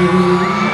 you.